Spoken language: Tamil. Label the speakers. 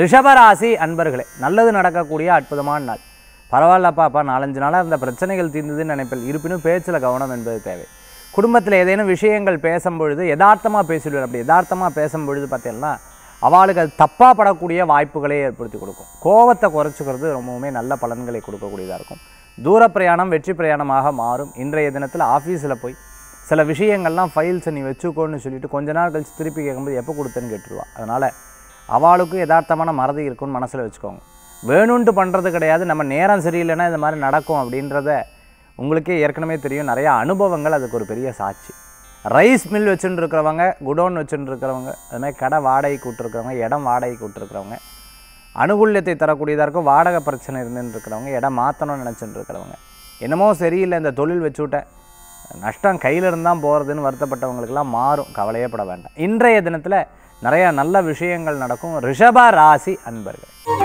Speaker 1: ரிஷபராசி அன்பர்களே நல்லது நடக்கக்கூடிய அற்புதமான நாள். பரவாயில்லப்பா அப்பா நாலஞ்சு நாளாக அந்த பிரச்சனைகள் தீர்ந்ததுன்னு நினைப்பில் இருப்பினும் பேச்சில் கவனம் என்பது தேவை. குடும்பத்தில் ஏதேனும் விஷயங்கள் பேசும்பொழுது யதார்த்தமாக பேசிடுவார். அப்படி யதார்த்தமாக பேசும்பொழுது பார்த்தீங்கன்னா அவளுக்கு அது தப்பாக படக்கூடிய வாய்ப்புகளை ஏற்படுத்தி கொடுக்கும். கோவத்தை குறைச்சிக்கிறது ரொம்பவுமே நல்ல பலன்களை கொடுக்கக்கூடியதாக இருக்கும். தூர பிரயாணம் வெற்றி பிரயாணமாக மாறும். இன்றைய தினத்தில் ஆஃபீஸில் போய் சில விஷயங்கள்லாம் ஃபைல்ஸை நீ வச்சுக்கோன்னு சொல்லிட்டு கொஞ்ச நாள் கழிச்சு திருப்பி கேட்கும்போது எப்போ கொடுத்தேன்னு கேட்டுருவா. அதனால் அவளுக்கும் யதார்த்தமான மறதி இருக்குன்னு மனசில் வச்சுக்கோங்க. வேணும்ன்ட்டு பண்ணுறது கிடையாது. நம்ம நேரம் சரியில்லைன்னா இந்த மாதிரி நடக்கும் அப்படின்றத உங்களுக்கே ஏற்கனவே தெரியும். நிறையா அனுபவங்கள் அதுக்கு ஒரு பெரிய சாட்சி. ரைஸ் மில் வச்சுட்டு இருக்கிறவங்க குடோன் வச்சுட்டு இருக்கிறவங்க அது மாதிரி கடை வாடகைக்கு கூட்டிருக்கிறவங்க இடம் வாடகைக்கு கூட்டிருக்கிறவங்க அனுகூல்யத்தை தரக்கூடியதாக இருக்கும் வாடகை பிரச்சனை இருந்துன்னு இருக்கிறவங்க இடம் மாற்றணும்னு நினச்சிட்டு இருக்கிறவங்க. என்னமோ சரியில்லை இந்த தொழில் வச்சுவிட்டேன் நஷ்டம் கையில் இருந்தால் போகிறதுன்னு வருத்தப்பட்டவங்களுக்கெல்லாம் மாறும். கவலையே பட வேண்டாம். இன்றைய தினத்தில் நிறைய நல்ல விஷயங்கள் நடக்கும். ரிஷப ராசி அன்பர்கள்.